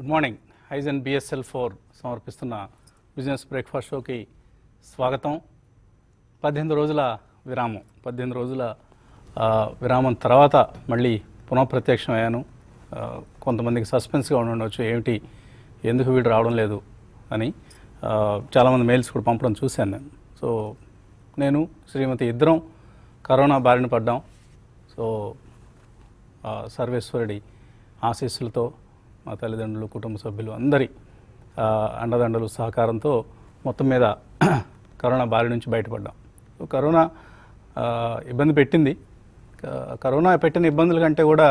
Good morning హైజన్ BSL four సమర్పిస్తున్న business breakfast షోకి స్వాగతం. పద్దెనిమిది రోజుల విరామం. పద్దెనిమిది రోజుల విరామం తర్వాత మళ్ళీ పునఃప్రత్యక్షం అయ్యాను. కొంతమందికి సస్పెన్స్గా ఉండవచ్చు ఏమిటి? ఎందుకు వీడు రావడం లేదు? అని చాలామంది మెయిల్స్ కూడా పంపడం చూశాను నేను. సో నేను శ్రీమతి ఇద్దరం కరోనా బారిన పడ్డాం. సో సర్వేశ్వరుడి ఆశీస్సులతో మా తల్లిదండ్రులు కుటుంబ సభ్యులు అందరి అండదండలు సహకారంతో మొత్తం మీద కరోనా బారి నుంచి బయటపడ్డాం. కరోనా ఇబ్బంది పెట్టింది. కరోనా పెట్టిన ఇబ్బందుల కంటే కూడా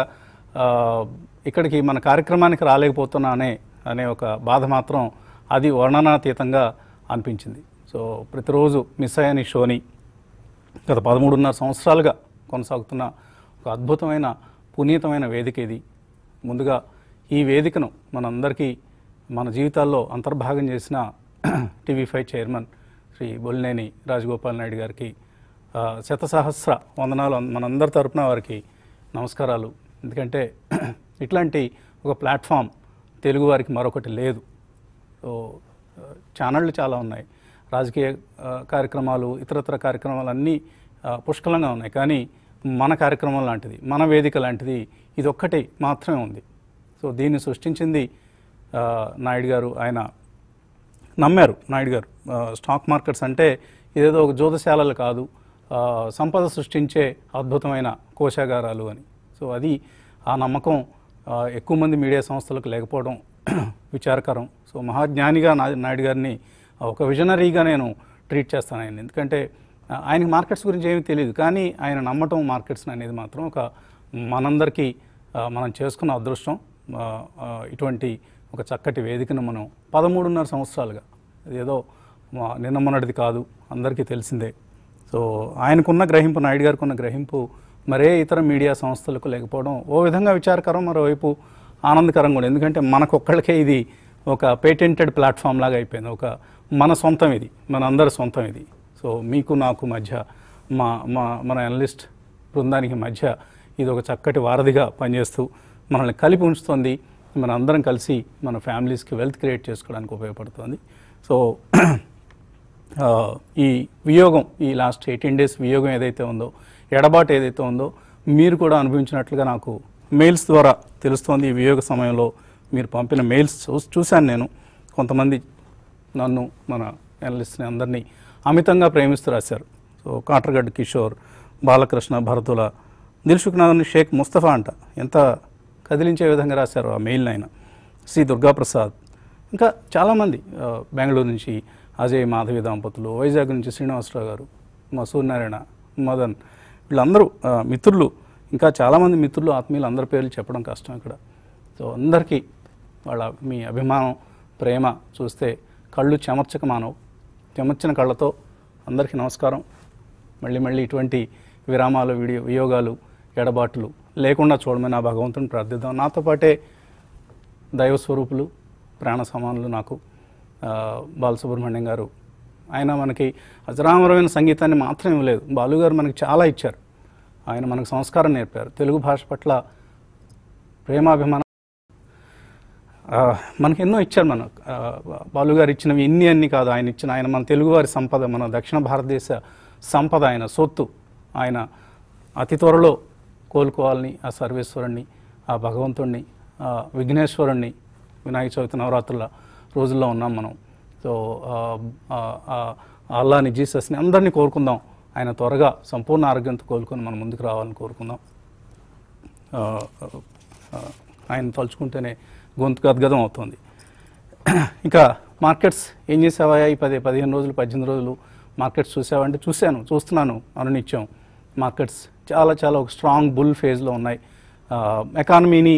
ఇక్కడికి మన కార్యక్రమానికి రాలేకపోతున్నా అనే అనే ఒక బాధ మాత్రం అది వర్ణనాతీతంగా అనిపించింది. సో ప్రతిరోజు మిస్ అయ్యని షోని గత పదమూడున్నర సంవత్సరాలుగా కొనసాగుతున్న ఒక అద్భుతమైన పునీతమైన వేదిక ఇది. ముందుగా ఈ వేదికను మనందరికీ మన జీవితాల్లో అంతర్భాగం చేసిన TV five chairman Shri Bollineni Rajagopal Naidu గారికి శతసహస్ర వందనాలు మనందరి తరపున వారికి నమస్కారాలు. ఎందుకంటే ఇట్లాంటి ఒక ప్లాట్ఫామ్ తెలుగు వారికి మరొకటి లేదు. ఛానళ్ళు చాలా ఉన్నాయి. రాజకీయ కార్యక్రమాలు ఇతరత్ర కార్యక్రమాలు అన్నీ పుష్కలంగా ఉన్నాయి. కానీ మన కార్యక్రమం లాంటిది మన వేదిక లాంటిది ఇదొక్కటి మాత్రమే ఉంది. సో దీన్ని సృష్టించింది నాయుడు గారు ఆయన నమ్మారు నాయుడు గారు. స్టాక్ మార్కెట్స్ అంటే ఇదేదో ఒక జ్యోతిశాలలు కాదు సంపద సృష్టించే అద్భుతమైన కోశాగారాలు అని. సో అది ఆ నమ్మకం ఎక్కువ మంది మీడియా సంస్థలకు లేకపోవడం విచారకరం. సో మహాజ్ఞానిగా నాయుడు గారిని ఒక విజనరీగా నేను ట్రీట్ చేస్తాను ఆయన ఎందుకంటే ఆయనకి మార్కెట్స్ గురించి ఏమీ తెలియదు కానీ ఆయన నమ్మటం మార్కెట్స్ అనేది మాత్రం ఒక మనందరికీ మనం చేసుకున్న అదృష్టం. ఇటువంటి ఒక చక్కటి వేదికను మనం పదమూడున్నర సంవత్సరాలుగా ఏదో మా- నిన్న మొన్నటిది కాదు అందరికీ తెలిసిందే. సో ఆయనకున్న గ్రహింపు నాయుడు గారికి ఉన్న గ్రహింపు మరే ఇతర మీడియా సంస్థలకు లేకపోవడం ఓ విధంగా విచారకరం మరోవైపు ఆనందకరం కూడా. ఎందుకంటే మనకొక్కళ్ళకే ఇది ఒక పేటెంటెడ్ ప్లాట్ఫామ్ లాగా అయిపోయింది. ఒక మన సొంతం ఇది మన అందరి సొంతం ఇది. సో మీకు నాకు మధ్య మా మా మన అనలిస్ట్ బృందానికి మధ్య ఇది ఒక చక్కటి వారధిగా పనిచేస్తూ మనల్ని కలిపి ఉంచుతుంది. మన అందరం కలిసి మన ఫ్యామిలీస్కి వెల్త్ క్రియేట్ చేసుకోవడానికి ఉపయోగపడుతుంది. సో ఈ వియోగం ఈ లాస్ట్ ఎయిటీన్ డేస్ వియోగం ఏదైతే ఉందో ఎడబాటు ఏదైతే ఉందో మీరు కూడా అనుభవించినట్లుగా నాకు మెయిల్స్ ద్వారా తెలుస్తోంది. ఈ వియోగ సమయంలో మీరు పంపిన మెయిల్స్ చూశాను నేను. కొంతమంది నన్ను మన ఎనలిస్ట్ని అందరినీ అమితంగా ప్రేమిస్తూ రాశారు. సో కాట్రగడ్డ కిషోర్ బాలకృష్ణ భరతుల దిల్సుఖ్నాథ్ని షేక్ ముస్తఫా అంట. ఎంత కదిలించే విధంగా రాశారు ఆ మెయిల్ ఆయన శ్రీ దుర్గాప్రసాద్. ఇంకా చాలామంది బెంగళూరు నుంచి అజయ్ మాధవి దంపతులు వైజాగ్ నుంచి శ్రీనివాసరావు గారు మా సూర్యనారాయణ మదన్ వీళ్ళందరూ మిత్రులు. ఇంకా చాలామంది మిత్రులు ఆత్మీయులు అందరి పేర్లు చెప్పడం కష్టం ఇక్కడ. సో అందరికీ వాళ్ళ మీ అభిమానం ప్రేమ చూస్తే కళ్ళు చెమర్చక మానవు చెమర్చిన కళ్ళతో అందరికీ నమస్కారం. మళ్ళీ మళ్ళీ ఇటువంటి విరామాలు వీడియో వియోగాలు ఎడబాట్లు లేకుండా చూడమని ఆ భగవంతుని ప్రార్థిద్దాం. నాతో పాటే దైవ స్వరూపులు ప్రాణ సమానులు నాకు బాలసుబ్రహ్మణ్యం గారు. ఆయన మనకి అజరామరమైన సంగీతాన్ని మాత్రం ఇవ్వలేదు. బాలుగారు మనకి చాలా ఇచ్చారు. ఆయన మనకు సంస్కారం నేర్పారు. తెలుగు భాష పట్ల ప్రేమాభిమానం. మనకి ఎన్నో ఇచ్చారు మన బాలుగారు ఇచ్చినవి ఇన్ని అన్ని కాదు. ఆయన ఇచ్చిన ఆయన మన తెలుగువారి సంపద మన దక్షిణ భారతదేశ సంపద ఆయన సొత్తు. ఆయన అతి త్వరలో కోలుకోవాలని ఆ సర్వేశ్వరుణ్ణి ఆ భగవంతుణ్ణి ఆ విఘ్నేశ్వరుణ్ణి వినాయక చవితి నవరాత్రుల రోజుల్లో ఉన్నాం మనం. సో అల్లాని జీసస్ని అందరినీ కోరుకుందాం. ఆయన త్వరగా సంపూర్ణ ఆరోగ్యంతో కోలుకొని మనం ముందుకు రావాలని కోరుకుందాం. ఆయన తలుచుకుంటేనే గొంతు గద్గదం అవుతుంది. ఇంకా మార్కెట్స్ ఏం చేసావా ఈ పది పదిహేను రోజులు పద్దెనిమిది రోజులు మార్కెట్స్ చూసావంటే చూశాను చూస్తున్నాను అనునిత్యం మార్కెట్స్ చాలా చాలా ఒక స్ట్రాంగ్ బుల్ ఫేజ్లో ఉన్నాయి. ఎకానమీని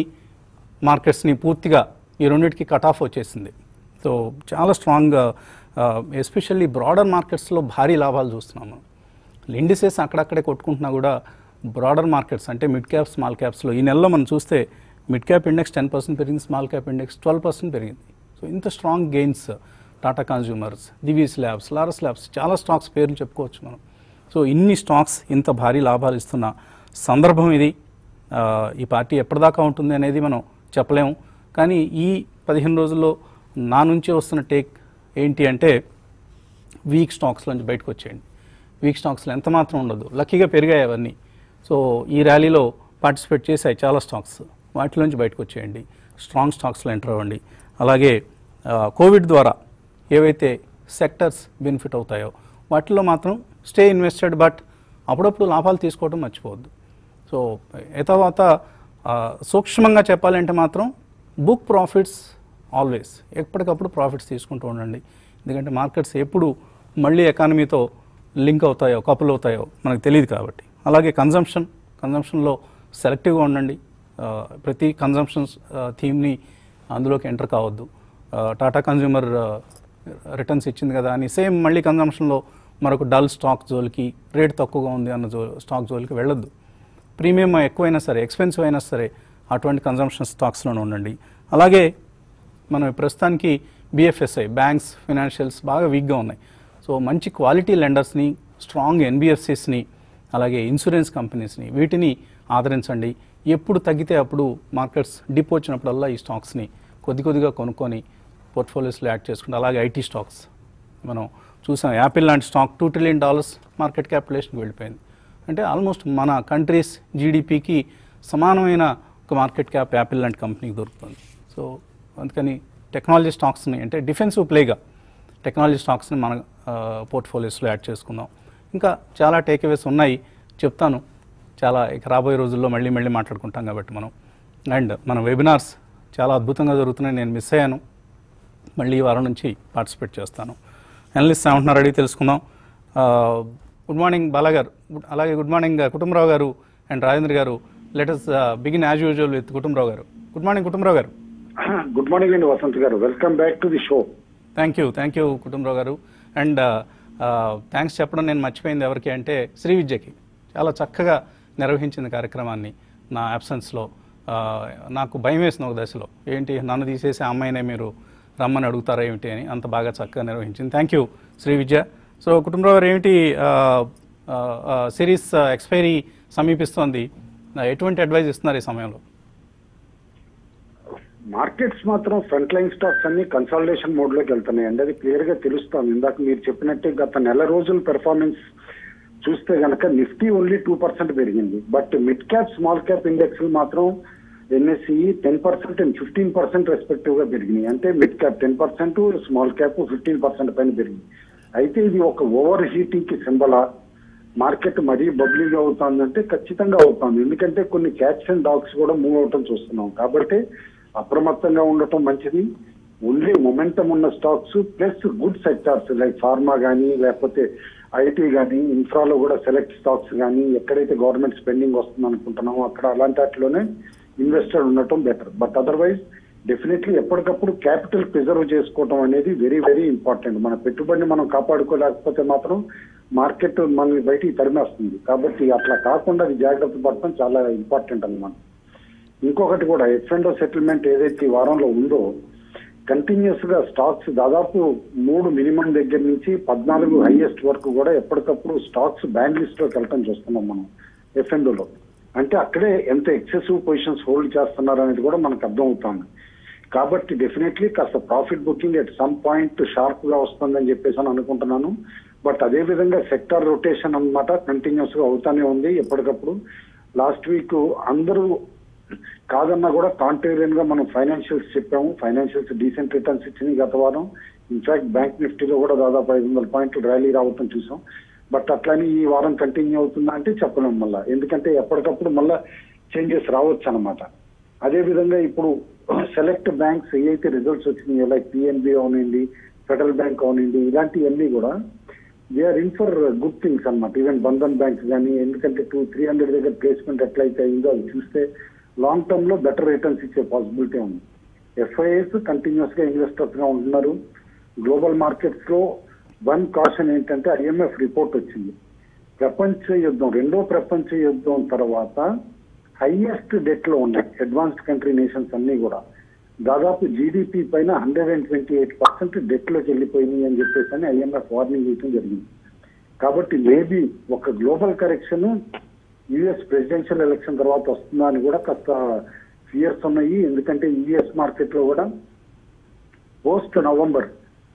మార్కెట్స్ని పూర్తిగా ఈ రెండింటికి కట్ ఆఫ్ వచ్చేసింది. సో చాలా స్ట్రాంగ్ ఎస్పెషల్లీ బ్రాడర్ మార్కెట్స్లో భారీ లాభాలు చూస్తున్నాం మనం. ఇండిసెస్ అక్కడక్కడే కొట్టుకుంటున్నా కూడా బ్రాడర్ మార్కెట్స్ అంటే మిడ్ క్యాప్ స్మాల్ క్యాప్స్లో ఈ నెలలో మనం చూస్తే mid cap index ten percent పెరిగింది small cap index twelve percent పెరిగింది. సో ఇంత strong gains Tata consumers Divi's labs Laurus labs చాలా స్టాక్స్ పేర్లు చెప్పుకోవచ్చు మనం. సో ఇన్ని స్టాక్స్ ఇంత భారీ లాభాలు ఇస్తున్న సందర్భం ఇది. ఈ పార్టీ ఎప్పటిదాకా ఉంటుంది అనేది మనం చెప్పలేము. కానీ ఈ పదిహేను రోజుల్లో నా నుంచి వస్తున్న టేక్ ఏంటి అంటే వీక్ స్టాక్స్ నుంచి బయటకు వచ్చేయండి. వీక్ స్టాక్స్లో ఎంత మాత్రం ఉండదు. లక్కీగా పెరిగాయి అవన్నీ. సో ఈ ర్యాలీలో పార్టిసిపేట్ చేశాయి చాలా స్టాక్స్. వాటిలోంచి బయటకు వచ్చేయండి. స్ట్రాంగ్ స్టాక్స్లో ఎంటర్ అవ్వండి. అలాగే కోవిడ్ ద్వారా ఏవైతే సెక్టర్స్ బెనిఫిట్ అవుతాయో వాటిలో మాత్రం స్టే ఇన్వెస్టెడ్ బట్ అప్పుడప్పుడు లాభాలు తీసుకోవడం మర్చిపోవద్దు. సో తర్వాత సూక్ష్మంగా చెప్పాలంటే మాత్రం బుక్ ప్రాఫిట్స్ ఆల్వేస్ ఎప్పటికప్పుడు ప్రాఫిట్స్ తీసుకుంటూ ఉండండి. ఎందుకంటే మార్కెట్స్ ఎప్పుడు మళ్ళీ ఎకానమీతో లింక్ అవుతాయో కపుల్ అవుతాయో మనకు తెలియదు కాబట్టి. అలాగే కన్జంప్షన్ కన్జంప్షన్లో సెలెక్టివ్గా ఉండండి. ప్రతి కన్జంప్షన్స్ థీమ్ని అందులోకి ఎంటర్ కావద్దు. టాటా కన్జ్యూమర్ రిటర్న్స్ ఇచ్చింది కదా అని సేమ్ మళ్ళీ కన్జంప్షన్లో మరొక డల్ స్టాక్ జోలికి రేట్ తక్కువగా ఉంది అన్న జో స్టాక్ జోలికి వెళ్ళొద్దు. ప్రీమియం ఎక్కువైనా సరే ఎక్స్పెన్సివ్ అయినా సరే అటువంటి కన్జంప్షన్ స్టాక్స్లోనే ఉండండి. అలాగే మనం ప్రస్తుతానికి బిఎఫ్ఎస్ఐ బ్యాంక్స్ ఫినాన్షియల్స్ బాగా వీక్గా ఉన్నాయి. సో మంచి క్వాలిటీ లెండర్స్ని స్ట్రాంగ్ ఎన్బిఎఫ్సిస్ని అలాగే ఇన్సూరెన్స్ కంపెనీస్ని వీటిని ఆదరించండి. ఎప్పుడు తగ్గితే అప్పుడు మార్కెట్స్ డిప్ వచ్చినప్పుడల్లా ఈ స్టాక్స్ని కొద్ది కొద్దిగా కొనుక్కొని పోర్ట్ఫోలియోస్లో యాడ్ చేసుకుంటే అలాగే ఐటీ స్టాక్స్ మనం చూసాం. యాపిల్ లాంటి stock two trillion dollars market క్యాపిటలేషన్కి వెళ్ళిపోయింది. అంటే ఆల్మోస్ట్ మన కంట్రీస్ జీడిపికి సమానమైన ఒక మార్కెట్ క్యాప్ యాపిల్ లాంటి కంపెనీకి దొరుకుతుంది. సో అందుకని టెక్నాలజీ స్టాక్స్ని అంటే డిఫెన్సివ్ ప్లేగా టెక్నాలజీ స్టాక్స్ని మన పోర్ట్ఫోలియోస్లో యాడ్ చేసుకుందాం. ఇంకా చాలా టేక్అవేస్ ఉన్నాయి. చెప్తాను. చాలా ఇక రాబోయే రోజుల్లో మళ్ళీ మళ్ళీ మాట్లాడుకుంటాం కాబట్టి మనం. అండ్ మన వెబినార్స్ చాలా అద్భుతంగా జరుగుతున్నాయి. నేను మిస్ అయ్యాను. మళ్ళీ ఈ వారం నుంచి పార్టిసిపేట్ చేస్తాను. అనలిస్ట్ ఏమంటున్నారు అడిగి తెలుసుకుందాం. గుడ్ మార్నింగ్ బాలా గారు Good- అలాగే గుడ్ మార్నింగ్ కుటుంబరావు గారు అండ్ రాజేంద్ర గారు. Let's begin as usual with Kutumbarao గారు. గుడ్ మార్నింగ్ కుటుంబరావు గారు. గుడ్ మార్నింగ్ అండి వసంత్ గారు. Welcome back to the show thank you thank you Kutumbarao గారు. అండ్ థ్యాంక్స్ చెప్పడం నేను మర్చిపోయింది ఎవరికి అంటే శ్రీ విద్యకి. చాలా చక్కగా నిర్వహించింది కార్యక్రమాన్ని నా అబ్సెన్స్లో నాకు భయం వేసిన ఒక దశలో. ఏంటి నన్ను తీసేసి అమ్మాయినే మీరు రమ్మని అడుగుతారా ఏమిటి అని అంత బాగా చక్కగా నిర్వహించింది. Thank you Sri Vidya. So Kutumbarao ఏమిటి సిరీస్ ఎక్స్పైరీ సమీపిస్తోంది? ఎటువంటి అడ్వైజ్ ఇస్తున్నారు ఈ సమయంలో? మార్కెట్స్ మాత్రం ఫ్రంట్ లైన్ స్టాక్స్ అన్ని కన్సాలిడేషన్ మోడ్లోకి వెళ్తున్నాయి. అండి అది క్లియర్గా తెలుస్తాం. ఇందాక మీరు చెప్పినట్టే గత నెల రోజుల పెర్ఫార్మెన్స్ చూస్తే కనుక నిఫ్టీ ఓన్లీ టూ పర్సెంట్ పెరిగింది. But mid cap small cap index మాత్రం NSE ten percent and fifteen percent రెస్పెక్టివ్గా పెరిగినాయి. అంటే mid cap ten percent small cap fifteen percent పైన పెరిగింది అయితే ఇది ఒక ఓవర్ హీటింగ్కి సింబలా. మార్కెట్ మరీ బబ్లింగ్ అవుతుందంటే ఖచ్చితంగా అవుతుంది. ఎందుకంటే కొన్ని క్యాట్స్ అండ్ డాగ్స్ కూడా మూవ్ అవటం చూస్తున్నాం. కాబట్టి అప్రమత్తంగా ఉండటం మంచిది. ఓన్లీ మొమెంటం ఉన్న stocks plus good sectors like pharma కానీ లేకపోతే ఐటీ కానీ ఇన్ఫ్రాలో కూడా సెలెక్ట్ స్టాక్స్ కానీ ఎక్కడైతే గవర్నమెంట్ స్పెండింగ్ వస్తుంది అనుకుంటున్నామో అక్కడ అలాంటి వాటిలోనే ఇన్వెస్టర్ ఉండటం బెటర్ బట్ అదర్వైజ్ డెఫినెట్లీ ఎప్పటికప్పుడు క్యాపిటల్ ప్రిజర్వ్ చేసుకోవడం అనేది వెరీ వెరీ ఇంపార్టెంట్ మన పెట్టుబడిని మనం కాపాడుకోలేకపోతే మాత్రం మార్కెట్ మనల్ని బయటికి తరిమేస్తుంది. కాబట్టి అట్లా కాకుండా అది జాగ్రత్త పడటం చాలా ఇంపార్టెంట్ అన్నమాట. ఇంకొకటి కూడా ఎఫ్ అండ్ సెటిల్మెంట్ ఏదైతే వారంలో ఉందో కంటిన్యూస్గా స్టాక్స్ దాదాపు మూడు మినిమం దగ్గర నుంచి పద్నాలుగు హైయెస్ట్ వరకు కూడా ఎప్పటికప్పుడు స్టాక్స్ బ్యాంక్ లిస్ట్లోకి వెళ్ళటం చూస్తున్నాం మనం ఎఫ్లో. అంటే అక్కడే ఎంత ఎక్సెసివ్ పొజిషన్స్ హోల్డ్ చేస్తున్నారు అనేది కూడా మనకు అర్థం అవుతుంది కాబట్టి డెఫినెట్లీ కాస్త profit booking at some point షార్ప్గా వస్తుందని చెప్పేసి అని అనుకుంటున్నాను. బట్ అదే విధంగా సెక్టార్ రొటేషన్ అన్నమాట కంటిన్యూస్గా అవుతానే ఉంది ఎప్పటికప్పుడు. లాస్ట్ వీక్ అందరూ కాదన్నా కూడా కాంటేరియన్గా మనం ఫైనాన్షియల్స్ చెప్పాము. ఫైనాన్షియల్స్ డీసెంట్ రిటర్న్స్ ఇచ్చినాయి గత వారం. ఇన్ఫాక్ట్ బ్యాంక్ నిఫ్టీలో కూడా దాదాపు ఐదు వందల పాయింట్లు ర్యాలీ రావటం చూసాం. బట్ అట్లని ఈ వారం కంటిన్యూ అవుతుందా అంటే చెప్పలేము మళ్ళా. ఎందుకంటే ఎప్పటికప్పుడు మళ్ళా చేంజెస్ రావచ్చు అనమాట అదే విధంగా ఇప్పుడు సెలెక్ట్ బ్యాంక్స్ ఏవైతే రిజల్ట్స్ వచ్చినాయో లైక్ పిఎన్బి అవనండి ఫెడరల్ బ్యాంక్ అవనండి ఇలాంటివన్నీ కూడా they are in for good things అనమాట ఈవెన్ బంధన్ బ్యాంక్స్ కానీ ఎందుకంటే టూ త్రీ హండ్రెడ్ దగ్గర ప్లేస్మెంట్ ఎట్లయితే అయిందో అది చూస్తే లాంగ్ టర్మ్లో బెటర్ రిటర్న్స్ ఇచ్చే పాసిబిలిటీ ఉంది. ఎఫ్ఐఎస్ కంటిన్యూస్గా ఇన్వెస్టర్స్గా ఉంటున్నారు. గ్లోబల్ మార్కెట్స్లో వన్ కాషన్ ఏంటంటే ఐఎంఎఫ్ రిపోర్ట్ వచ్చింది. ప్రపంచ యుద్ధం రెండో ప్రపంచ యుద్ధం తర్వాత హైయెస్ట్ డెట్లో ఉన్నాయి అడ్వాన్స్డ్ కంట్రీ నేషన్స్ అన్ని కూడా. దాదాపు జీడిపి పైన hundred and twenty eight percent డెట్లోకి వెళ్ళిపోయినాయి అని చెప్పేసి అని ఐఎంఎఫ్ వార్నింగ్ ఇవ్వడం జరిగింది. కాబట్టి మేబీ ఒక global correction US presidential election తర్వాత వస్తుందా అని కూడా కాస్త ఫియర్స్ ఉన్నాయి. ఎందుకంటే యుఎస్ మార్కెట్లో కూడా పోస్ట్ నవంబర్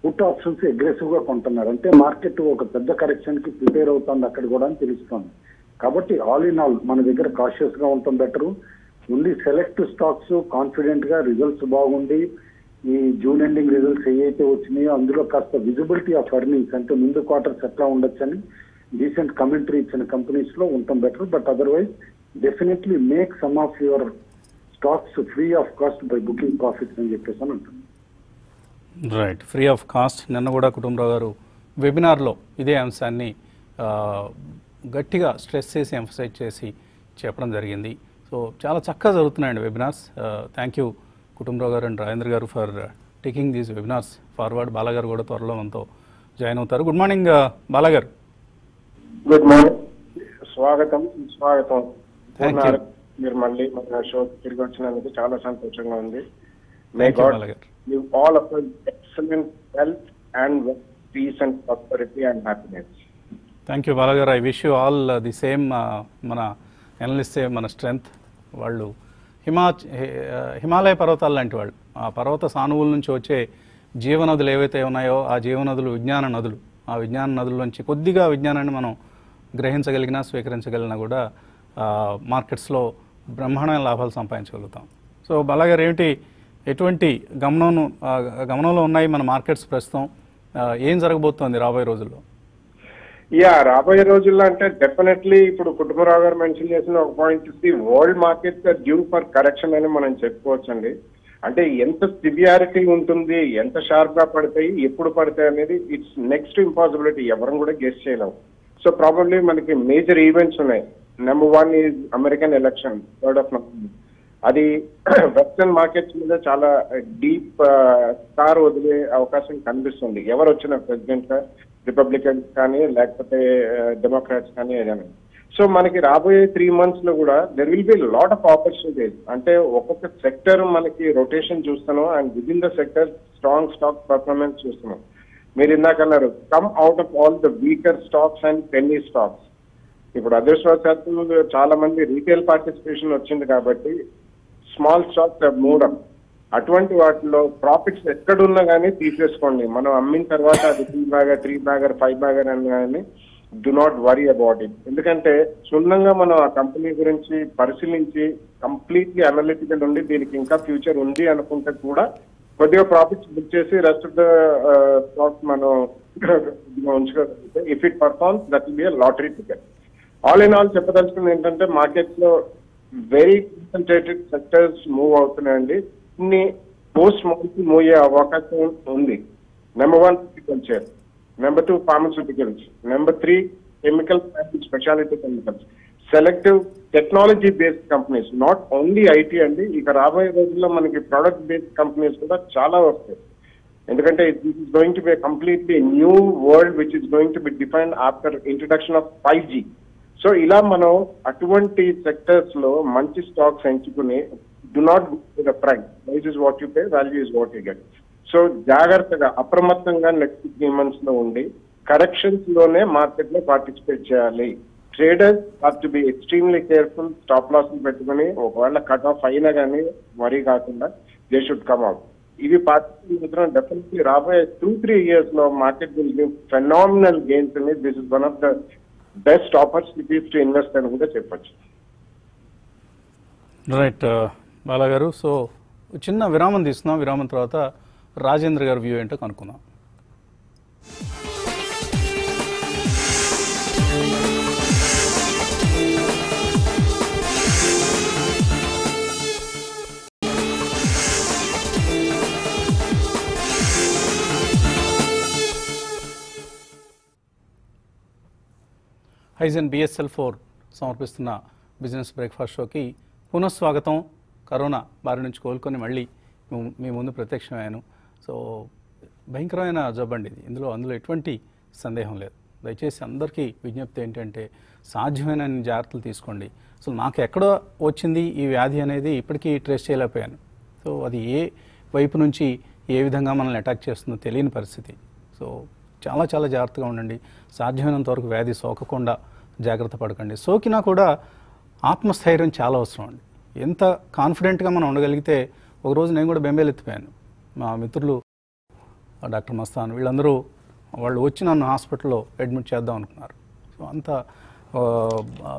పుట్ ఆప్షన్స్ అగ్రెసివ్గా కొంటున్నారు. అంటే మార్కెట్ ఒక పెద్ద కరెక్షన్కి ప్రిపేర్ అవుతుంది అక్కడ కూడా అని తెలుస్తుంది. కాబట్టి ఆల్ ఇన్ ఆల్ మన దగ్గర కాషియస్గా ఉండటం బెటర్ ఓన్లీ సెలెక్ట్ స్టాక్స్ కాన్ఫిడెంట్గా రిజల్ట్స్ బాగుండి ఈ జూన్ ఎండింగ్ రిజల్ట్స్ ఏవైతే వచ్చినాయో అందులో కాస్త విజిబిలిటీ ఆఫ్ ఎర్నింగ్స్ అంటే ముందు క్వార్టర్స్ ఎట్లా ఉండొచ్చని రీసెంట్ కమెంటరీ ఇచ్చిన కంపెనీస్లో ఉండటం better but otherwise definitely make some of your stocks free of cost by booking profits అని చెప్పేసి అని ఉంటుంది రైట్ ఫ్రీ ఆఫ్ కాస్ట్ నిన్న కూడా కుటుంబరావు గారు వెబినార్లో ఇదే అంశాన్ని గట్టిగా స్ట్రెస్ చేసి ఎంఫసైజ్ చేసి చెప్పడం జరిగింది. సో చాలా చక్కగా జరుగుతున్నాయండి వెబినార్స్. థ్యాంక్ యూ కుటుంబరావు గారు అండ్ రాజేంద్ర గారు for taking these webinars forward బాలాగారు కూడా త్వరలో మనతో జాయిన్ అవుతారు. గుడ్ మార్నింగ్ బాలాగారు. గుడ్ మార్నింగ్ స్వాగతం. స్వాగతం. You. పూర్ణ, మీరు మళ్ళీ మన షో తిరిగి వచ్చినందుకు చాలా సంతోషంగా ఉంది. May god బాలగారు. All of excellent health and peace and prosperity and happiness thank you బాలాగారు I wish you all the same మన ఎనలిస్టే మన స్ట్రెంగ్త్ వాళ్ళు. హిమా హిమాలయ uh, పర్వతాలు లాంటి వాళ్ళు. ఆ పర్వత సానువుల నుంచి వచ్చే జీవనదులు ఏవైతే ఉన్నాయో ఆ జీవనదులు విజ్ఞాన నదులు. ఆ విజ్ఞాన నదుల నుంచి కొద్దిగా విజ్ఞానాన్ని మనం గ్రహించగలిగినా స్వీకరించగలిగినా కూడా మార్కెట్స్లో బ్రహ్మాండమైన లాభాలు సంపాదించగలుగుతాం. సో బాలాగారు ఏమిటి ఎటువంటి గమనం గమనంలో ఉన్నాయి మన మార్కెట్స్ ప్రస్తుతం? ఏం జరగబోతోంది రాబోయే రోజుల్లో? యా రాబోయే రోజుల్లో అంటే డెఫినెట్లీ ఇప్పుడు కుటుంబరావు గారు మెన్షన్ చేసిన ఒక point the world market due for correction అని మనం చెప్పుకోవచ్చండి. అంటే ఎంత సివియారిటీ ఉంటుంది ఎంత షార్ప్గా పడతాయి ఎప్పుడు పడతాయి అనేది ఇట్స్ నెక్స్ట్ ఇంపాసిబిలిటీ ఎవరం కూడా గెస్ట్ చేయలేం. సో ప్రాబబ్లీ మనకి మేజర్ ఈవెంట్స్ ఉన్నాయి. Number one is American election third of అది వెస్టర్న్ మార్కెట్స్ మీద చాలా డీప్ స్టార్ uh, వదిలే అవకాశం కనిపిస్తుంది. ఎవరు వచ్చిన ప్రెసిడెంట్ రిపబ్లికన్స్ కానీ లేకపోతే uh, డెమోక్రాట్స్ కానీ ఏదైనా. సో మనకి రాబోయే త్రీ మంత్స్లో కూడా there will be lot of opportunities అంటే ఒక్కొక్క సెక్టర్ మనకి రొటేషన్ చూస్తున్నాం and within the sector strong stock performance చూస్తున్నాం. మీరు ఇందాక అన్నారు come out of all the weaker stocks and penny stocks ఇప్పుడు అదృష్టవశాత్తు చాలా మంది రీటైల్ పార్టిసిపేషన్ వచ్చింది కాబట్టి స్మాల్ స్టాక్స్ మూడప్ అటువంటి వాటిలో ప్రాఫిట్స్ ఎక్కడున్నా కానీ తీసేసుకోండి. మనం అమ్మిన తర్వాత అది three bagger three bagger five bagger అని కానీ do not worry about it ఎందుకంటే క్షుణ్ణంగా మనం ఆ కంపెనీ గురించి పరిశీలించి కంప్లీట్లీ అనలిటికల్ ఉండి దీనికి ఇంకా ఫ్యూచర్ ఉంది అనుకుంటే కూడా కొద్దిగా ప్రాఫిట్స్ బుక్ చేసి రెస్ట్ ఆఫ్ ద స్టాక్స్ మనం ఉంచుకోగలిగితే if it performs that will be lottery ticket all in all చెప్పదలుచుకుంది ఏంటంటే మార్కెట్లో వెరీ కాన్సన్ట్రేటెడ్ సెక్టర్స్ మూవ్ అవుతున్నాయండి. కొన్ని పోస్ట్ మార్కెట్ మూవ్ అయ్యే అవకాశం ఉంది. Number one agriculture number two pharmaceuticals number three chemical specialty chemicals selective technology based companies not only IT అండి ఇక రాబోయే రోజుల్లో మనకి ప్రొడక్ట్ బేస్డ్ కంపెనీస్ కూడా చాలా వస్తాయి. ఎందుకంటే this is going to be completely new world which is going to be defined after introduction of five G so ఇలా మనం అటువంటి సెక్టర్స్లో మంచి స్టాక్స్ ఎంచుకుని do not the price price is what you pay value is what you get so జాగ్రత్తగా అప్రమత్తంగా next three మంత్స్లో ఉండి కరెక్షన్స్లోనే మార్కెట్లో పార్టిసిపేట్ చేయాలి. Traders have to be extremely careful stop loss పెట్టుకుని ఒకవేళ కట్ ఆఫ్ అయినా కానీ వరీ కాకుండా దే షుడ్ కమ్ అవుట్ ఇవి పార్టిసిపేట్ మాత్రం డెఫినెట్లీ రాబోయే టూ త్రీ ఇయర్స్లో market will give phenomenal gains అని this is one of the best opportunities to invest అని కూడా చెప్పచ్చు. రైట్ uh, బాలాగారు సో చిన్న విరామం తీసుకున్నాం విరామం తర్వాత రాజేంద్ర గారి వ్యూ ఏంటో కనుక్కుందాం. హైజన్ బిఎస్ఎల్ ఫోర్ సమర్పిస్తున్న బిజినెస్ బ్రేక్ఫాస్ట్ షోకి పునఃస్వాగతం. కరోనా బారి నుంచి కోలుకొని మళ్ళీ మీ- ముందు ప్రత్యక్షమయ్యాను. సో భయంకరమైన జబ్బు అండి ఇది. ఇందులో అందులో ఎటువంటి సందేహం లేదు. దయచేసి అందరికీ విజ్ఞప్తి ఏంటంటే సాధ్యమైన జాగ్రత్తలు తీసుకోండి. అసలు నాకు ఎక్కడ వచ్చింది ఈ వ్యాధి అనేది ఇప్పటికీ ట్రేస్ చేయలేకపోయాను. సో అది ఏ వైపు నుంచి ఏ విధంగా మనల్ని అటాక్ చేస్తుందో తెలియని పరిస్థితి. సో చాలా చాలా జాగ్రత్తగా ఉండండి. సాధ్యమైనంత వరకు వ్యాధి సోకకుండా జాగ్రత్త పడకండి. సోకినా కూడా ఆత్మస్థైర్యం చాలా అవసరం అండి. ఎంత కాన్ఫిడెంట్గా మనం ఉండగలిగితే ఒకరోజు నేను కూడా బెంబేలు ఎత్తిపోయాను. మా మిత్రులు డాక్టర్ మస్తాన్ వీళ్ళందరూ వాళ్ళు వచ్చి నన్ను హాస్పిటల్లో అడ్మిట్ చేద్దాం అనుకున్నారు. సో అంత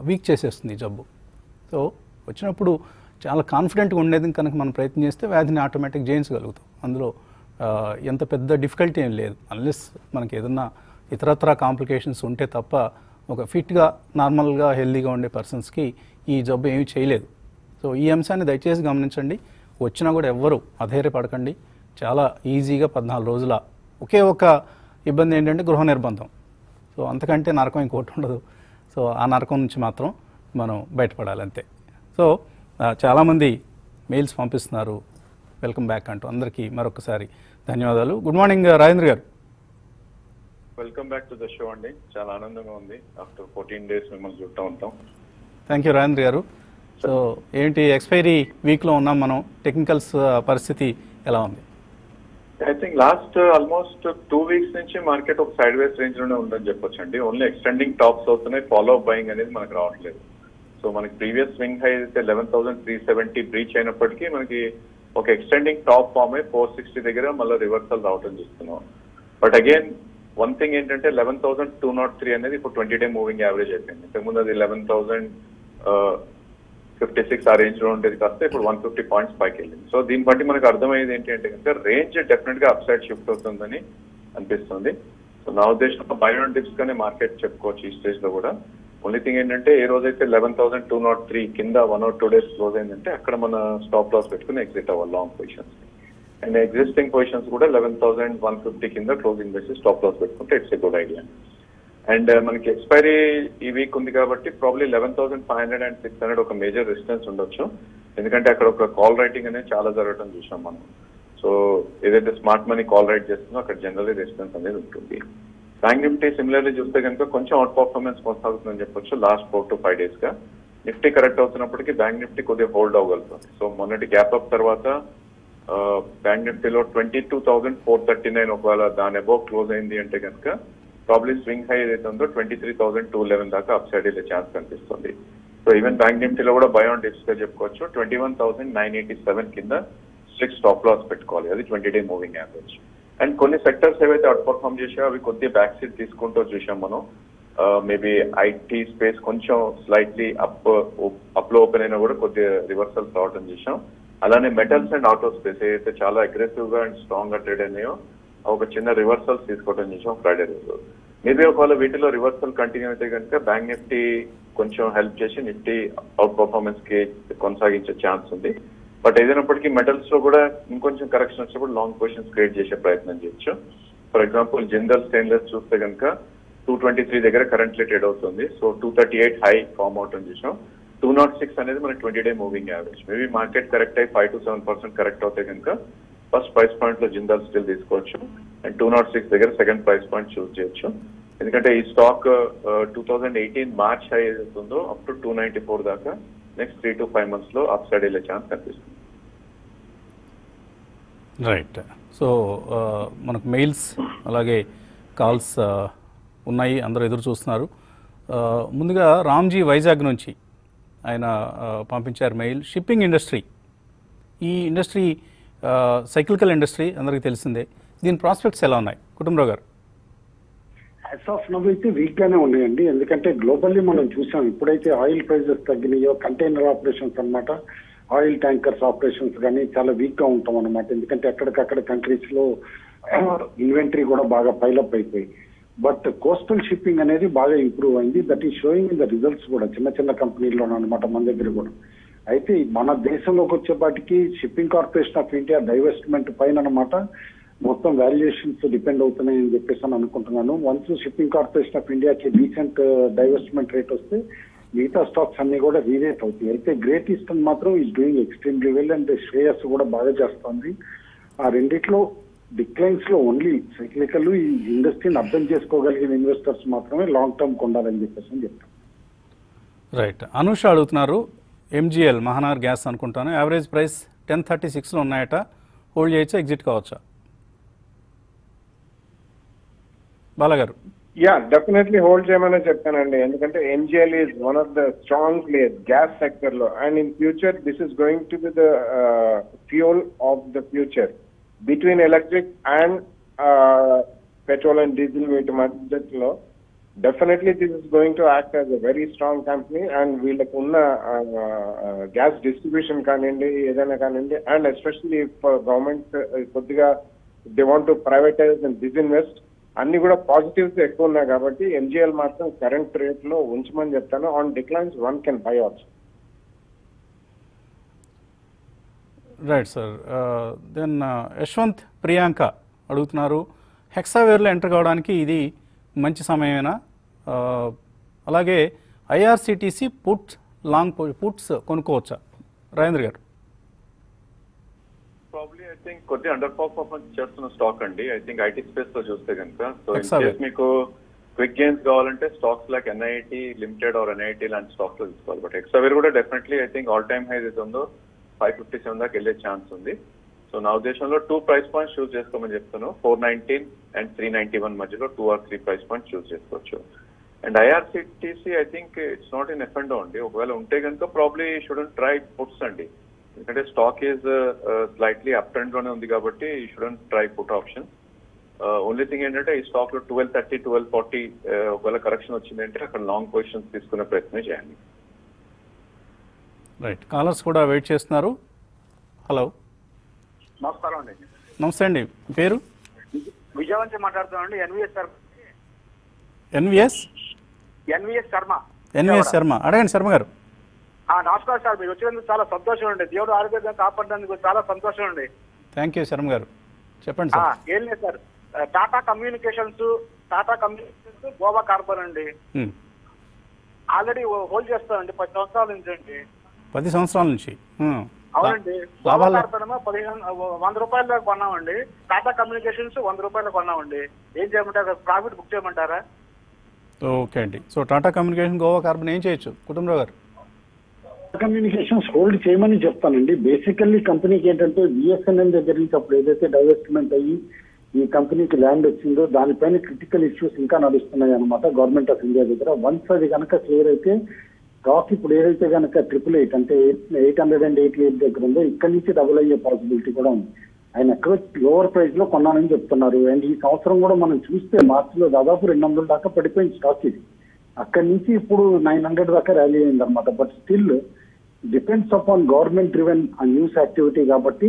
వీక్ చేసేస్తుంది ఈ జబ్బు. సో వచ్చినప్పుడు చాలా కాన్ఫిడెంట్గా ఉండేది కనుక మనం ప్రయత్నం చేస్తే వ్యాధిని ఆటోమేటిక్ జయించగలుగుతాం. అందులో ఎంత పెద్ద డిఫికల్టీ ఏం లేదు. అన్లెస్ మనకి ఏదన్నా ఇతరత్ర కాంప్లికేషన్స్ ఉంటే తప్ప ఒక ఫిట్గా నార్మల్గా హెల్దీగా ఉండే పర్సన్స్కి ఈ జబ్బు ఏమీ చేయలేదు. సో ఈ అంశాన్ని దయచేసి గమనించండి. వచ్చినా కూడా ఎవ్వరు అధైర్యపడకండి. చాలా ఈజీగా పద్నాలుగు రోజుల ఒకే ఒక ఇబ్బంది ఏంటంటే గృహ నిర్బంధం. సో అంతకంటే నరకం ఇంకోటి ఉండదు. సో ఆ నరకం నుంచి మాత్రం మనం బయటపడాలి అంతే సో చాలామంది మెయిల్స్ పంపిస్తున్నారు. వెల్కమ్ బ్యాక్ అంటూ అందరికీ మరొకసారి ధన్యవాదాలు. గుడ్ మార్నింగ్ రాజేంద్ర గారు. Welcome back to the show అండి. చాలా ఆనందంగా ఉంది. ఆఫ్టర్ ఫోర్టీన్ డేస్ మిమ్మల్ని చూస్తూ ఉంటాం థ్యాంక్ యూ రాజేంద్ర గారు. సో ఏంటి ఎక్స్పైరీ వీక్లో ఉన్నాం మనం. టెక్నికల్స్ పరిస్థితి ఎలా ఉంది? I think last almost two weeks నుంచి మార్కెట్ ఒక సైడ్ వేస్ రేంజ్లోనే ఉందని చెప్పొచ్చు అండి ఓన్లీ ఎక్స్టెండింగ్ టాప్స్ అవుతున్నాయి. ఫాలో అప్ బయింగ్ అనేది మనకు రావట్లేదు. సో మనకి ప్రీవియస్ స్వింగ్ హై అయితే eleven thousand three seventy breach అయినప్పటికీ మనకి ఒక ఎక్స్టెండింగ్ టాప్ ఫామ్ అయి ఫోర్ సిక్స్టీ దగ్గర మళ్ళీ రివర్సల్ రావటం చూస్తున్నాం. బట్ అగైన్ వన్ థింగ్ ఏంటంటే eleven thousand two nought three అనేది ఇప్పుడు ట్వంటీ డే మూవింగ్ యావరేజ్ అయిపోయింది ఇంతకుముందు అది లెవెన్ థౌసండ్ ఫిఫ్టీ సిక్స్ ఆ రేంజ్లో ఉండేది కాస్త ఇప్పుడు వన్ ఫిఫ్టీ పాయింట్స్ పైకి వెళ్ళింది. సో దీన్ని బట్టి మనకు అర్థమయ్యేది ఏంటి అంటే కనుక రేంజ్ డెఫినెట్గా అప్ సైడ్ షిఫ్ట్ అవుతుందని అనిపిస్తుంది. సో నా ఉద్దేశంలో బయోన్ డిప్స్ గానే మార్కెట్ చెప్పుకోవచ్చు ఈ స్టేజ్లో కూడా. ఓన్లీ థింగ్ ఏంటంటే ఏ రోజైతే eleven thousand two nought three కింద one or two days close అయిందంటే అక్కడ మన స్టాప్ లాస్ పెట్టుకుని ఎగ్జిట్ అవ్వాలి long positions and existing positions కూడా లెవెన్ థౌసండ్ వన్ ఫిఫ్టీ కింద క్లోజింగ్ బేసిస్ స్టాప్ లాస్ పెట్టుకుంటే it's a good idea and మనకి ఎక్స్పైరీ ఈ వీక్ ఉంది కాబట్టి probably eleven thousand five hundred and six hundred ఒక మేజర్ రెసిస్టెన్స్ ఉండొచ్చు. ఎందుకంటే అక్కడ ఒక కాల్ రైటింగ్ అనేది చాలా జరగడం చూసాం మనం. సో ఏదైతే స్మార్ట్ మనీ కాల్ రైట్ చేస్తుందో అక్కడ జనరల్లీ రెసిస్టెన్స్ అనేది ఉంటుంది. బ్యాంక్ నిఫ్టీ సిమిలర్లీ చూస్తే కనుక కొంచెం అవుట్ పర్ఫార్మెన్స్ కొనసాగుతుందని చెప్పొచ్చు లాస్ట్ ఫోర్ టు ఫైవ్ డేస్గా. నిఫ్టీ కరెక్ట్ అవుతున్నప్పటికీ బ్యాంక్ నిఫ్టీ కొద్దిగా హోల్డ్ అవ్వగలుగుతుంది. సో మొన్నటి గ్యాప్ అప్ తర్వాత బ్యాంక్ నిఫ్టీలో twenty two thousand four thirty nine ఒకవేళ దాని అబౌవ్ క్లోజ్ అయింది అంటే కనుక ప్రాబ్లీ స్వింగ్ హై ఏదైతే ఉందో twenty three thousand two eleven దాకా అప్ సైడ్ వెళ్ళే ఛాన్స్ కనిపిస్తుంది. సో ఈవెన్ బ్యాంక్ నిఫ్టీలో కూడా బయోన్ డిప్స్గా చెప్పుకోవచ్చు. Twenty one thousand nine eighty seven కింద స్ట్రిక్ట్ స్టాప్ లాస్ పెట్టుకోవాలి. అది twenty day moving average and కొన్ని సెక్టర్స్ ఏవైతే అవుట్ పర్ఫామ్ చేసాయో అవి కొద్దిగా బ్యాక్ సీట్ తీసుకుంటూ చూసాం మనం. మేబీ ఐటీ స్పేస్ కొంచెం స్లైట్లీ అప్ అప్లో ఓపెన్ అయినా కూడా కొద్దిగా రివర్సల్స్ రావడం చూసాం అలానే మెటల్స్ అండ్ ఆటో స్పేస్ ఏదైతే చాలా అగ్రెసివ్గా అండ్ స్ట్రాంగ్గా ట్రేడ్ అయినాయో ఒక చిన్న రివర్సల్స్ తీసుకోవడం చూసాం ఫ్రైడే రోజు. మేబీ ఒకవేళ వీటిలో రివర్సల్ కంటిన్యూ అయితే కనుక బ్యాంక్ నిఫ్టీ కొంచెం హెల్ప్ చేసి నిఫ్టీ అవుట్ పర్ఫార్మెన్స్కి కొనసాగించే ఛాన్స్ ఉంది. బట్ ఏదైనప్పటికీ మెటల్స్లో కూడా ఇంకొంచెం కరెక్షన్ వచ్చినప్పుడు లాంగ్ పొజిషన్స్ క్రియేట్ చేసే ప్రయత్నం చేయొచ్చు. ఫర్ ఎగ్జాంపుల్ జిందల్ స్టెయిన్లెస్ చూస్తే కనుక టూ ట్వంటీ త్రీ దగ్గర కరెంట్లీ ట్రేడ్ అవుతుంది. So two thirty eight high form out అని చూసాం. టూ నాట్ సిక్స్ అనేది మనకి twenty day moving average maybe market correct అయ్యి five to seven percent correct అవుతే కనుక ఫస్ట్ ప్రైస్ పాయింట్లో జిందాల్ స్టిల్ తీసుకోవచ్చు. అండ్ టూ నాట్ సిక్స్ దగ్గర సెకండ్ ప్రైస్ పాయింట్ చూస్ చేయొచ్చు. ఎందుకంటే ఈ stock two thousand eighteen March high ఏదైతుందో up to two ninety four దాకా నెక్స్ట్ త్రీ టు ఫైవ్ మంత్స్లో అప్ సైడ్ వెళ్ళే ఛాన్స్ కనిపిస్తుంది. రైట్ సో ఆ, మనకు మెయిల్స్ అలాగే కాల్స్ ఆ, ఉన్నాయి. అందరూ ఎదురు చూస్తున్నారు. ఆ, ముందుగా రామ్జీ వైజాగ్ నుంచి ఆయన పంపించారు మెయిల్ షిప్పింగ్ ఇండస్ట్రీ ఈ ఇండస్ట్రీ సైక్లికల్ ఇండస్ట్రీ అందరికీ తెలిసిందే. దీని ప్రాస్పెక్ట్స్ ఎలా ఉన్నాయి? కుటుంబరావు గారు. యాజ్ ఆఫ్ నవ్ అయితే వీక్ గానే ఉన్నాయండి. ఎందుకంటే గ్లోబల్లీ మనం చూసాం ఇప్పుడైతే ఆయిల్ ప్రైజెస్ తగ్గినాయో కంటైనర్ ఆపరేషన్స్ అన్నమాట ఆయిల్ ట్యాంకర్స్ ఆపరేషన్స్ కానీ చాలా వీక్గా ఉంటాం అనమాట ఎందుకంటే ఎక్కడికక్కడ కంట్రీస్లో ఇన్వెంటరీ కూడా బాగా పైలప్ అయిపోయి. బట్ కోస్టల్ షిప్పింగ్ అనేది బాగా ఇంప్రూవ్ అయింది. That is showing in the results కూడా చిన్న చిన్న కంపెనీల్లో అనమాట మన దగ్గర కూడా. అయితే మన దేశంలోకి వచ్చేపాటికి shipping corporation of India divestment పైన అనమాట మొత్తం వాల్యుయేషన్స్ డిపెండ్ అవుతున్నాయని చెప్పేసి అని అనుకుంటున్నాను. వన్స్ షిప్పింగ్ కార్పొరేషన్ ఆఫ్ ఇండియాకి రీసెంట్ డైవెస్ట్మెంట్ రేట్ వస్తే మిగతా స్టాక్స్ అన్ని కూడా రీరేట్ అవుతాయి. అయితే గ్రేట్ ఈస్టర్న్ మాత్రం is doing extremely well and Shreyas కూడా బాగా చేస్తుంది. ఆ రెండిట్లో డిక్లైన్స్లో ఓన్లీ సైక్లికల్ ఈ ఇండస్ట్రీని అర్థం చేసుకోగలిగిన ఇన్వెస్టర్స్ మాత్రమే లాంగ్ టర్మ్ కొండాలని చెప్పేసి అని చెప్తాం రైట్ అనుష అడుగుతున్నారు ఎంజిఎల్ మహానార్ గ్యాస్ అనుకుంటాను. యావరేజ్ ప్రైస్ టెన్ థర్టీ సిక్స్లో ఉన్నాయట. హోల్డ్ చేయొచ్చా ఎగ్జిట్ కావచ్చా? బాలగారు. యా డెఫినెట్లీ హోల్డ్ చేయమని చెప్తానండి ఎందుకంటే MGL is one of the strong player gas సెక్టర్లో and in future this is going to be the fuel of the future. Between electric and petrol and diesel వీటి మధ్యలో definitely this is going to act as a very strong company. And వీళ్ళకు ఉన్న gas distribution కానివ్వండి ఏదైనా కానివ్వండి and especially government కొద్దిగా they want to privatize and disinvest అన్ని కూడా పాజిటివ్స్ ఎక్కువ ఉన్నాయి కాబట్టి ఎంజిఎల్ మాత్రం కరెంట్ రేట్లో ఉంచమని చెప్తాను. On declines one can buy also right sir then Yashwant Priyanka అడుగుతున్నారు. హెక్సావేర్లో ఎంటర్ కావడానికి ఇది మంచి సమయమేనా? Uh, అలాగే ఐఆర్సిటీసీ పుట్స్ లాంగ్ పుట్స్ కొనుక్కోవచ్చా? రాజేంద్ర గారు. థింక్ కొద్దిగా అండర్ పర్ఫార్మెన్స్ చేస్తున్న స్టాక్ అండి. ఐ థింక్ ఐటీ స్పేస్లో చూస్తే కనుక. So in. కేస్ మీకు క్విక్ గెయిన్స్ కావాలంటే stocks like NIT limited or NIT లాంటి స్టాక్స్లో తీసుకోవాలి. బట్ ఎక్సవేర్ కూడా definitely I think all time highs ఇది ఉందో ఫైవ్ ఫిఫ్టీ సెవెన్ దాకా వెళ్ళే ఛాన్స్ ఉంది. సో నా ఉద్దేశంలో టూ ప్రైస్ పాయింట్స్ చూస్ చేసుకోమని చెప్తాను. Four nineteen and three ninety one మధ్యలో two or three price points choose చేసుకోవచ్చు. And IRCTC I think it's not in F and అండి. ఒకవేళ ఉంటే కనుక ప్రాబ్లీ షుడెంట్ ట్రై పుట్స్ అండి. ఎందుకంటే స్టాక్ ఈజ్ స్లైట్లీ అప్ ట్రెండ్లోనే ఉంది కాబట్టి shouldn't try put option only thing ఏంటంటే ఈ స్టాక్లో ట్వెల్వ్ థర్టీ ట్వెల్వ్ ఫార్టీ ఒకవేళ కరెక్షన్ వచ్చిందంటే అక్కడ లాంగ్ పొజిషన్స్ తీసుకునే ప్రయత్నం చేయండి. రైట్ కాలర్స్ కూడా వెయిట్ చేస్తున్నారు. హలో నమస్కారం అండి. నమస్తే అండి. పేరు? విజయవాడ నుంచి మాట్లాడుతున్నానండి. NVS Sharma. NVS NVS Sharma. NVS Sharma. అడగండి శర్మ గారు. నమస్కారం సార్ మీరు వచ్చినందుకు చాలా సంతోషం అండి. దేవుడు ఆరోగ్యంగా కాపాడినందుకు చాలా సంతోషం అండి. థ్యాంక్ యూ శర్మ గారు. చెప్పండి ఆ, సార్ ఏం లేదు సార్. ఆ, Tata communications Tata communications Goa carbon అండి. ఉమ్. ఆల్రెడీ హోల్డ్ చేస్తానండి పది సంవత్సరాల నుంచి అండి. పది సంవత్సరాల నుంచి. ఉమ్. అవునండి. పదిహేను వంద రూపాయల దాకా కొన్నామండి. టాటా కమ్యూనికేషన్స్ వంద రూపాయలు కొన్నామండి. ఏం చేయమంటారు? ప్రాఫిట్ బుక్ చేయమంటారా? ఓకే అండి. So Tata communication Goa carbon ఏం చేయొచ్చు? కుటుంబరావు గారు. కమ్యూనికేషన్స్ హోల్డ్ చేయమని చెప్తానండి. బేసికల్లీ కంపెనీకి ఏంటంటే బిఎస్ఎన్ఎల్ దగ్గర నుంచి అప్పుడు ఏదైతే డైవెస్ట్మెంట్ అయ్యి ఈ కంపెనీకి ల్యాండ్ వచ్చిందో దానిపైన క్రిటికల్ ఇష్యూస్ ఇంకా నడుస్తున్నాయి అనమాట గవర్నమెంట్ ఆఫ్ ఇండియా దగ్గర. వన్స్ అది కనుక క్లియర్ అయితే స్టాక్ ఇప్పుడు ఏదైతే కనుక ట్రిపుల్ ఎయిట్ అంటే eight hundred and eighty eight దగ్గర ఉందో ఇక్కడ నుంచి డబుల్ అయ్యే పాసిబిలిటీ కూడా ఉంది. ఆయన ఎక్కడో లోవర్ ప్రైస్లో కొన్నానని చెప్తున్నారు. అండ్ ఈ సంవత్సరం కూడా మనం చూస్తే మార్చిలో దాదాపు రెండు వందల దాకా పడిపోయింది స్టాక్ ఇది. అక్కడి నుంచి ఇప్పుడు నైన్ హండ్రెడ్ దాకా ర్యాలీ అయింది అనమాట but still depends upon government driven news activity కాబట్టి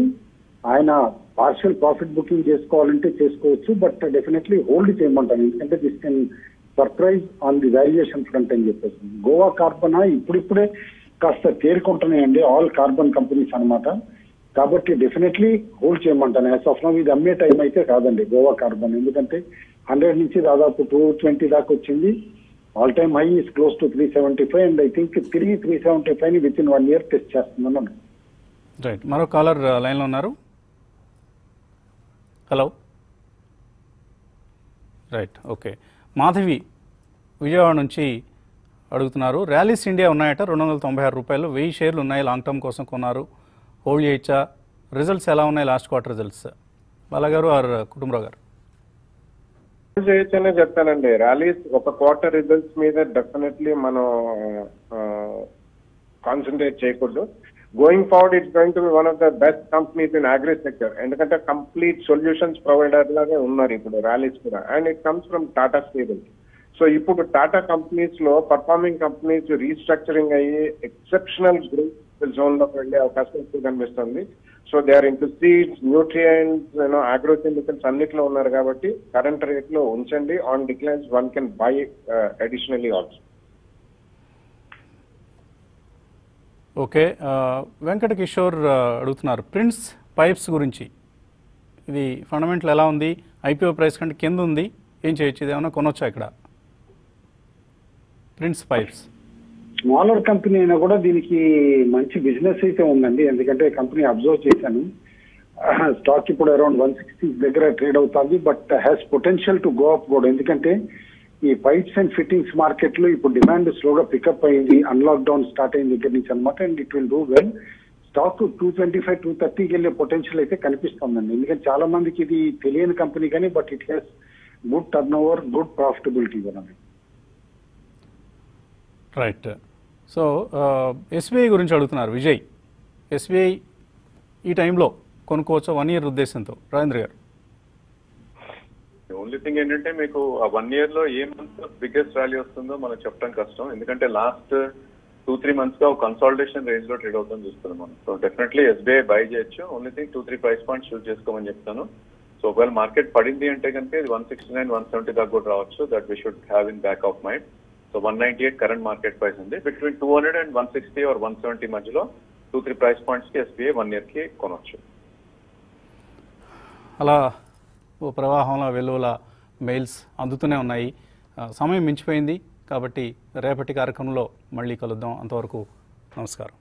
ఆయన పార్షియల్ ప్రాఫిట్ బుకింగ్ చేసుకోవాలంటే చేసుకోవచ్చు బట్ డెఫినెట్లీ హోల్డ్ చేయమంటాను. ఎందుకంటే this can surprise on the valuation front అని చెప్పేసి. గోవా కార్బన్ ఇప్పుడిప్పుడే కాస్త తేరుకుంటున్నాయండి ఆల్ కార్బన్ కంపెనీస్ అన్నమాట. కాబట్టి డెఫినెట్లీ హోల్డ్ చేయమంటాను. యాజ్ ఆఫ్ నౌ ఇది అమ్మే టైం అయితే కాదండి గోవా కార్బన్ ఎందుకంటే హండ్రెడ్ నుంచి దాదాపు టూ ట్వంటీ దాకా వచ్చింది. All time high is close to three seventy five and I think తిరిగి three seventy ఫైవ్ని with in one year test చేస్తున్నాను రైట్ మరో కాలర్ లైన్లో uh, ఉన్నారు. Hello right okay Madhavi Vijayawada నుంచి అడుగుతున్నారు. ర్యాలీస్ ఇండియా ఉన్నాయట. రెండు వందల తొంభై ఆరు రూపాయలు. వెయ్యి షేర్లు ఉన్నాయి. లాంగ్ టర్మ్ కోసం కొన్నారు. హోల్డ్ చేయొచ్చా రిజల్ట్స్ ఎలా ఉన్నాయి? లాస్ట్ క్వార్టర్ రిజల్ట్స్ బాలగారు ఆర్ కుటుంబరావు గారు. చేయొచ్చనే చెప్తానండి ర్యాలీస్ ఒక క్వార్టర్ రిజల్ట్స్ మీద డెఫినెట్లీ మనం కాన్సన్ట్రేట్ చేయకూడదు. Going forward it's going to be one of the best companies in agri sector ఎందుకంటే కంప్లీట్ సొల్యూషన్స్ ప్రొవైడర్ లాగే ఉన్నారు ఇప్పుడు ర్యాలీస్ కూడా. And it comes from Tata steel so ఇప్పుడు టాటా కంపెనీస్లో పర్ఫార్మింగ్ కంపెనీస్ రీస్ట్రక్చరింగ్ అయ్యి ఎక్సెప్షనల్ గ్రోత్ జోన్లోకి వెళ్ళే అవకాశం కనిపిస్తుంది. So they are into seeds nutrients you know agrochemicals అన్నిట్లో ఉన్నారు కాబట్టి కరెంట్ రేట్లో ఉంచండి on declines one can buy additionally also okay Venkata Kishore అడుగుతున్నారు. ప్రిన్స్ పైప్స్ గురించి. ఇది ఫండమెంటల్ ఎలా ఉంది? ఐపీఓ ప్రైస్ కంటే కింద ఉంది. ఏం చేయొచ్చు? ఇది ఏమైనా కొనొచ్చా ఇక్కడ? Prince pipes. స్మాలర్ కంపెనీ అయినా కూడా దీనికి మంచి బిజినెస్ అయితే ఉందండి. ఎందుకంటే కంపెనీ అబ్జర్వ్ చేశాను. స్టాక్ ఇప్పుడు అరౌండ్ వన్ సిక్స్టీ దగ్గర ట్రేడ్ అవుతుంది. But has potential to go up కూడా ఎందుకంటే ఈ పైప్స్ అండ్ ఫిట్టింగ్స్ మార్కెట్లో ఇప్పుడు డిమాండ్ స్లోగా పికప్ అయింది. అన్లాక్ డౌన్ స్టార్ట్ అయిన దగ్గర నుంచి అనమాట and it will do well. Stock two twenty five two థర్టీకి వెళ్ళే పొటెన్షియల్ అయితే కనిపిస్తుందండి. ఎందుకంటే చాలా మందికి ఇది తెలియని కంపెనీ కానీ but it has good turnover good profitability కూడా రైట్ సో ఎస్బీఐ గురించి అడుగుతున్నారు విజయ్. ఎస్బీఐ ఈ టైంలో కొనుక్కోవచ్చు వన్ ఇయర్ ఉద్దేశంతో. రాజేంద్ర గారు. ఓన్లీ థింగ్ ఏంటంటే మీకు ఆ వన్ ఇయర్లో ఏ మంత్ బిగ్గెస్ట్ ర్యాలీ వస్తుందో మనం చెప్పడం కష్టం. ఎందుకంటే లాస్ట్ టూ త్రీ మంత్స్గా కన్సాలిడేషన్ రేంజ్లో ట్రేడ్ అవుతుంది చూస్తున్నాం మనం. సో డెఫినెట్లీ ఎస్బీఐ బై చేయొచ్చు. Only thing two three price points choose చేసుకోమని చెప్తాను. సో ఒకవేళ మార్కెట్ పడింది అంటే కనుక ఇది one sixty nine one seventy దాకా కూడా రావచ్చు. That we should have in back of mind so one ninety eight current market price ఉంది. Between two hundred and one sixty or one seventy మధ్యలో టూ త్రీ ప్రైస్ పాయింట్స్కి SBI one ఇయర్కి కొనవచ్చు అలా ఓ ప్రవాహంలో వెలువల మెయిల్స్ అందుతూనే ఉన్నాయి. సమయం మించిపోయింది కాబట్టి రేపటి కార్యక్రమంలో మళ్ళీ కలుద్దాం. అంతవరకు నమస్కారం.